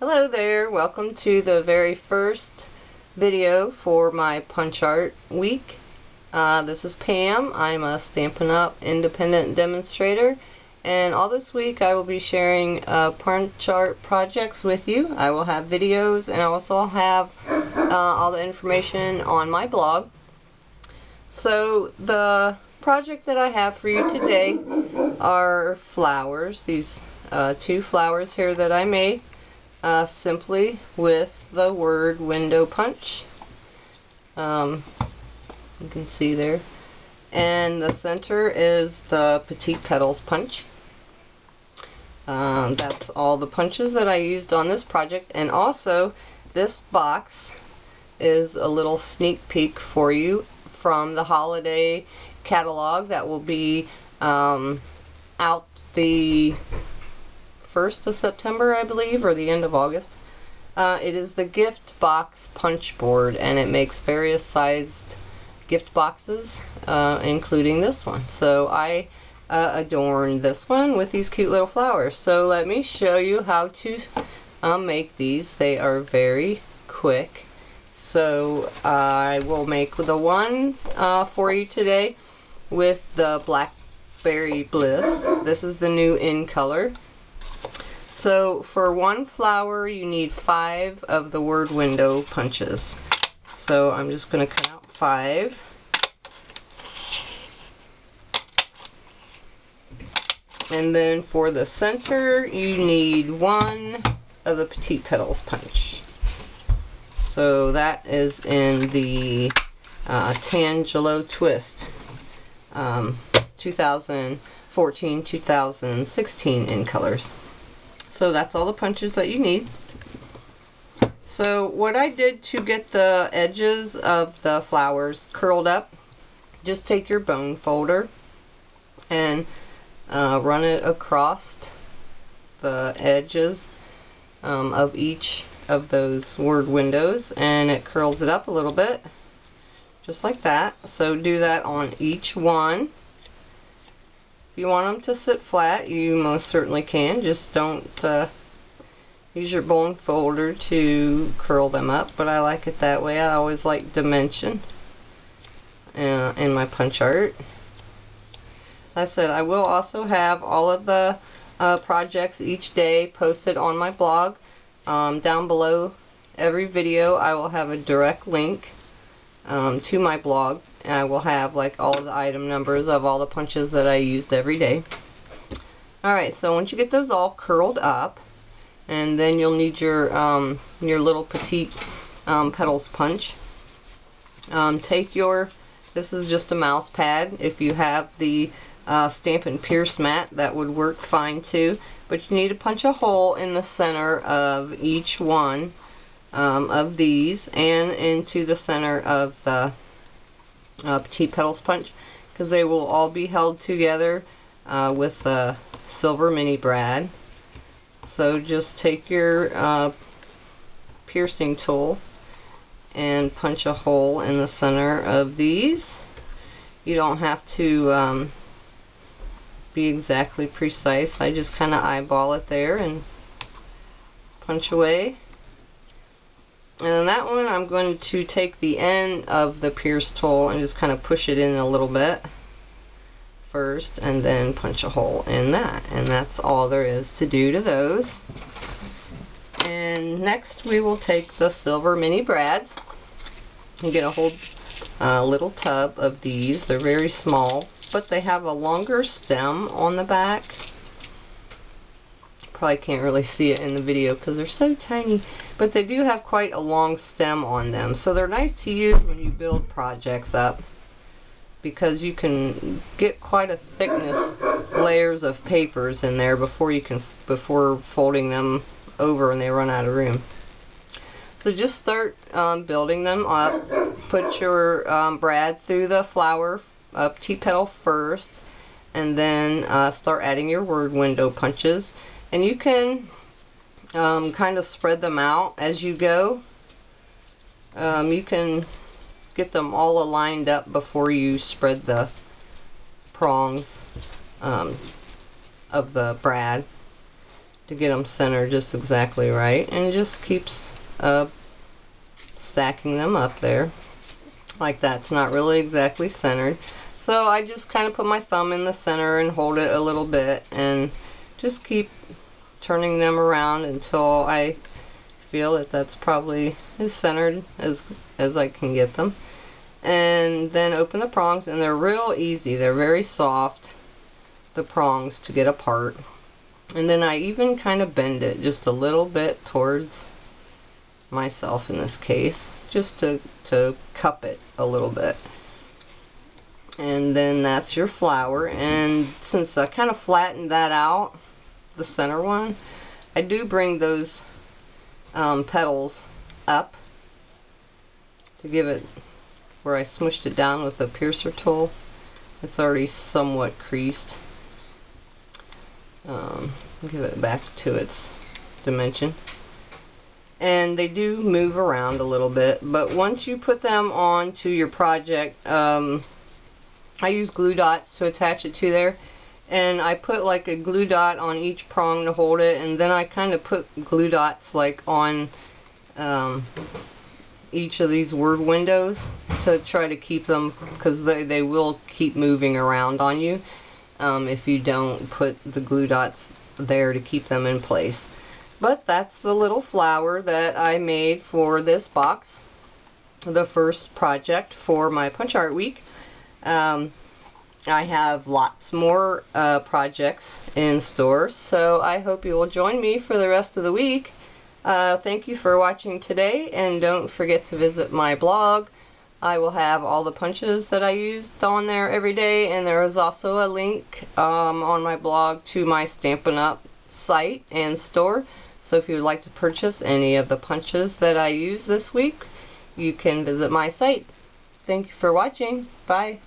Hello there, welcome to the very first video for my punch art week. Uh, this is Pam, I'm a Stampin' Up! independent demonstrator and all this week I will be sharing uh, punch art projects with you. I will have videos and I also have uh, all the information on my blog. So the project that I have for you today are flowers, these uh, two flowers here that I made uh, simply with the word window punch. Um, you can see there. And the center is the Petite Petals punch. Um, that's all the punches that I used on this project. And also, this box is a little sneak peek for you from the holiday catalog that will be um, out the 1st of September, I believe, or the end of August. Uh, it is the gift box punch board, and it makes various sized gift boxes, uh, including this one. So I uh, adorned this one with these cute little flowers. So let me show you how to um, make these. They are very quick. So I will make the one uh, for you today with the Blackberry Bliss. This is the new in color. So for one flower you need five of the word window punches. So I'm just going to cut out five. And then for the center you need one of the Petite Petals punch. So that is in the uh, Tangelo Twist um, 2014-2016 in colors. So that's all the punches that you need. So what I did to get the edges of the flowers curled up, just take your bone folder and uh, run it across the edges um, of each of those word windows and it curls it up a little bit just like that. So do that on each one you want them to sit flat, you most certainly can. Just don't uh, use your bone folder to curl them up, but I like it that way. I always like dimension uh, in my punch art. I said, I will also have all of the uh, projects each day posted on my blog. Um, down below every video I will have a direct link um, to my blog and I will have like all the item numbers of all the punches that I used every day. Alright, so once you get those all curled up, and then you'll need your um, your little petite um, petals punch. Um, take your, this is just a mouse pad. If you have the uh, Stampin' Pierce mat, that would work fine too. But you need to punch a hole in the center of each one um, of these and into the center of the uh, Petite Petals Punch because they will all be held together uh, with a silver mini brad. So just take your uh, piercing tool and punch a hole in the center of these. You don't have to um, be exactly precise. I just kind of eyeball it there and punch away. And on that one, I'm going to take the end of the pierce tool and just kind of push it in a little bit first and then punch a hole in that. And that's all there is to do to those. And next we will take the silver mini brads and get a whole uh, little tub of these. They're very small, but they have a longer stem on the back probably can't really see it in the video because they're so tiny but they do have quite a long stem on them. So they're nice to use when you build projects up because you can get quite a thickness layers of papers in there before you can before folding them over and they run out of room. So just start um, building them up. Put your um, brad through the flower up T petal first and then uh, start adding your word window punches and you can um, kind of spread them out as you go. Um, you can get them all aligned up before you spread the prongs um, of the brad to get them centered just exactly right. And it just keeps uh, stacking them up there. Like that's not really exactly centered. So I just kind of put my thumb in the center and hold it a little bit and just keep turning them around until I feel that that's probably as centered as as I can get them. And then open the prongs and they're real easy. They're very soft the prongs to get apart. And then I even kind of bend it just a little bit towards myself in this case just to to cup it a little bit. And then that's your flower. And since I kind of flattened that out the center one I do bring those um, petals up to give it where I smushed it down with the piercer tool. It's already somewhat creased. Um, give it back to its dimension. And they do move around a little bit but once you put them onto your project um, I use glue dots to attach it to there and I put like a glue dot on each prong to hold it and then I kind of put glue dots like on um, each of these word windows to try to keep them because they, they will keep moving around on you um, if you don't put the glue dots there to keep them in place. But that's the little flower that I made for this box. The first project for my Punch Art Week. Um, I have lots more uh, projects in store, so I hope you will join me for the rest of the week. Uh, thank you for watching today, and don't forget to visit my blog. I will have all the punches that I used on there every day, and there is also a link um, on my blog to my Stampin' Up! site and store. So if you would like to purchase any of the punches that I use this week, you can visit my site. Thank you for watching. Bye.